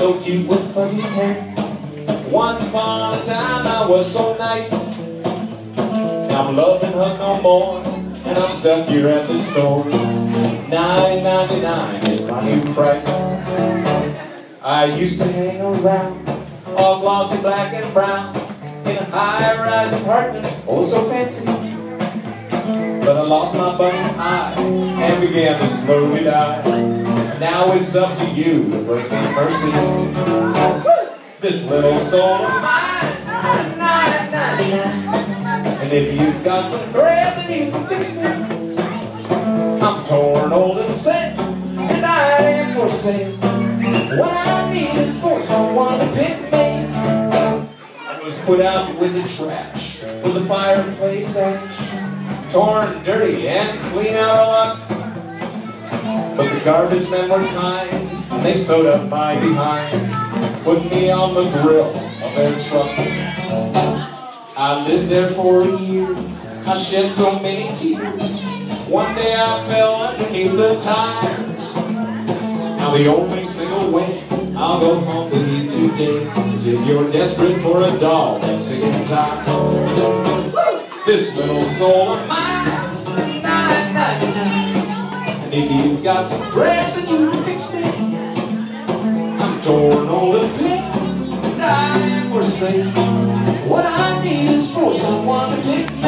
so cute with fuzzy hair. Once upon a time I was so nice. Now I'm loving her no more, and I'm stuck here at the store. Nine ninety nine is my new price. I used to hang around, all glossy black and brown, in a high-rise apartment, oh so fancy. But I lost my button eye and began to slowly die. Now it's up to you to bring me mercy. This little soul of mine is ninety nine, and if you've got some thread, then you can fix me. I'm torn, old, and sick, and I am for sale. What I need is for someone to pick me. I was put out with the trash, with the fireplace ash, torn, dirty, and clean out of luck. But the garbage men were kind, and they sewed up my behind, put me on the grill of their truck. I lived there for a year, I shed so many tears. One day I fell underneath the tires. Now the only single way I'll go home with you today is if you're desperate for a doll that's sick and. This little soul of mine if you've got some bread, then you can fix it. I'm torn, old the pale, and I am for sale. What I need is for someone to pick me.